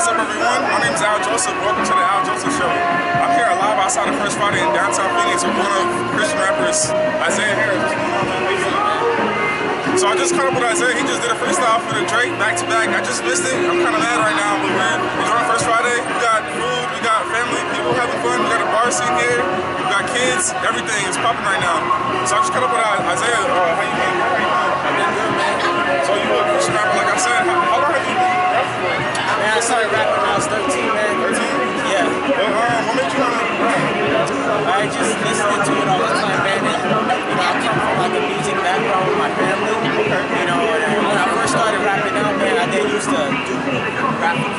what's up everyone? My name is Al Joseph. Welcome to the Al Joseph Show. I'm here live outside of First Friday in downtown Phoenix with one of Christian rappers, Isiah Harris. So I just caught up with Isiah. He just did a freestyle for the Drake back to back. I just missed it. I'm kind of mad right now, but we're enjoying First Friday. We got food, we got family, people having fun. We got a bar scene here. We got kids. Everything is popping right now. So I just caught up with Isiah. Uh, how you been?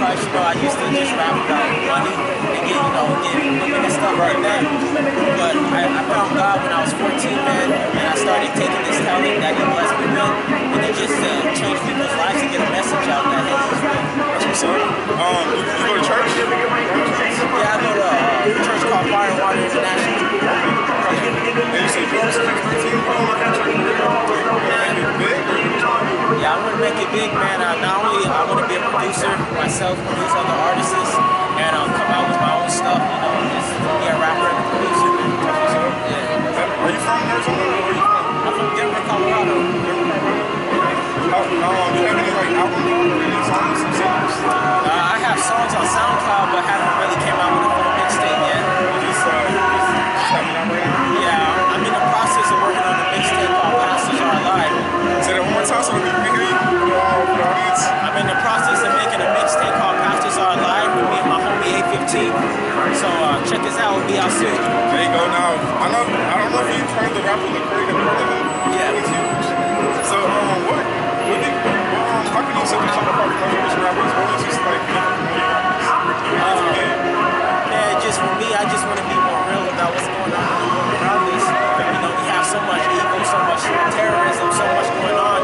Christ. You know, I used to just rap about money and get, you know, get women and stuff like that. But I, I found God when I was 14, man, and I started taking this talent that He blessed me with, and it just uh, changed people's lives to get a message out that hey, He's real. That's what's up. Um, you, you go to church? Yeah, I go to uh, a church called Fire and Water International. And you say you was 13, you going to church? Make it big? Yeah, I want to make it big, man. Uh, not only I want to be a producer myself, produce other artists, and um, come out with my own stuff. You know, just be a rapper and a producer. Yeah. Are you from Arizona or where you from? I'm from Denver, Colorado. How, um, do you have any like album or any songs. Uh, I have songs on SoundCloud, I know, I don't know if you've heard the rapper Lecrae. Have you heard of him? Yeah. He's huge. So, um, what, what, did, um, how can you set yourself apart from other rappers? What was just like different from other rappers? Um, man, just for me, I just want to be more real about what's going on in the world around us. You know, we have so much evil, so much terrorism, so much going on.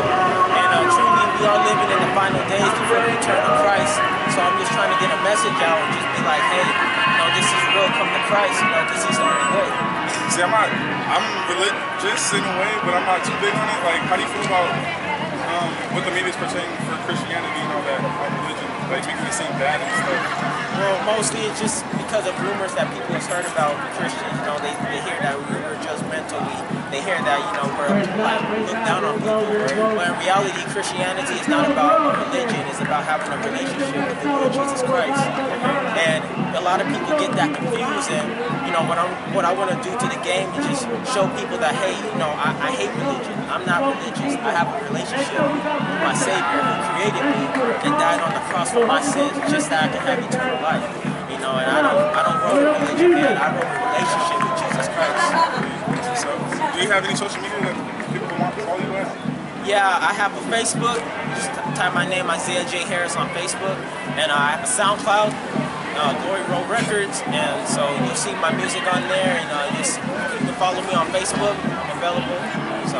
And uh, truly, we are living in the final days before the return of Christ. So I'm just trying to get a message out and just be like, hey, you know, this is real. Come to Christ, you know, because He's the only way. See, I'm not, I'm religious in a way, but I'm not too big on it. Like, how do you feel about um, what the media's portraying for Christianity like making seem bad and stuff? Well, mostly it's just because of rumors that people have heard about Christians. You know, they, they hear that we were judgmental. We, they hear that, you know, we're like look down on people. But in reality, Christianity is not about religion. It's about having a relationship with the Lord Jesus Christ. And a lot of people get that confused. And you know, what I'm what I want to do to the game is just show people that hey, you know, I, I hate religion. I'm not religious. I have a relationship and died on the cross for my sins, just that I can have eternal life. You know, and I don't I don't roll with religion, man. I roll with relationship with Jesus Christ. So, do you have any social media that people can want to follow you at? Yeah, I have a Facebook. Just type my name Isiah J Harris on Facebook, and uh, I have a SoundCloud, uh, Glory Road Records, and so you'll see my music on there, and uh, just you can follow me on Facebook. I'm available. So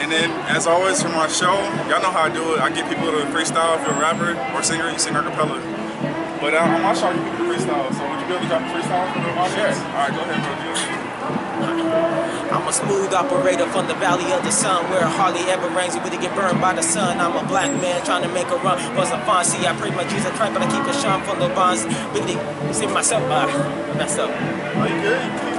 And then, as always, for my show, y'all know how I do it. I get people to freestyle. If you're a rapper or singer, you sing a cappella. But uh, on my show, you to freestyle. So would you be able to drop a freestyle for the audience? Sure. All right, go ahead, bro. Do. I'm a smooth operator from the valley of the sun where hardly ever rains. You really get burned by the sun. I'm a black man trying to make a run. Was a fancy. I pray my Jesus Christ, but I keep it shine from the bonds. Really, see myself, uh, messed up. Are you good?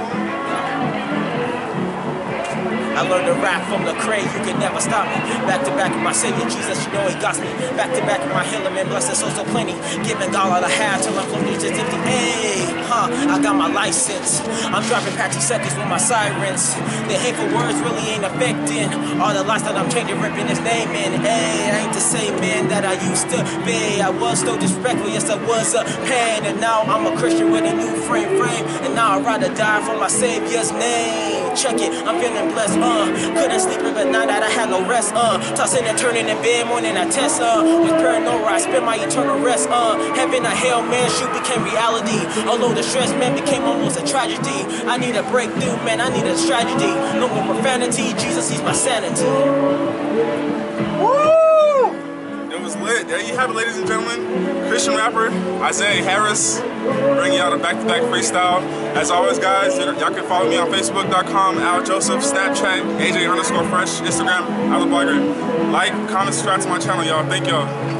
I learned to rap from Lecrae, you can never stop me. Back to back with my savior, Jesus, you know he got me. Back to back with my healer, man, blessed so so plenty. Giving God all I have till I'm close just empty. Hey, huh, I got my license. I'm driving past two seconds with my sirens. The hateful words really ain't affecting. All the lies that I'm changing, ripping his name in. Hey, I ain't same man that I used to be. I was so disrespectful, yes, I was a pain. And now I'm a Christian with a new frame, frame. And now I'd rather die for my Savior's name. Check it, I'm feeling blessed, uh. Couldn't sleep every night that I had no rest, uh. Tossing and turning in bed, morning I test, uh. With paranoia, I spend my eternal rest, uh. Heaven or hell, man, shoot became reality. Although the stress, man, became almost a tragedy. I need a breakthrough, man, I need a tragedy. No more profanity, Jesus, he's my sanity. Have it, ladies and gentlemen. Christian rapper Isiah Harris bringing y'all the back-to-back freestyle. As always, guys, y'all can follow me on Facebook.com, Al Joseph, Snapchat, AJ underscore Fresh, Instagram, Al Blogger. Like, comment, subscribe to my channel, y'all. Thank y'all.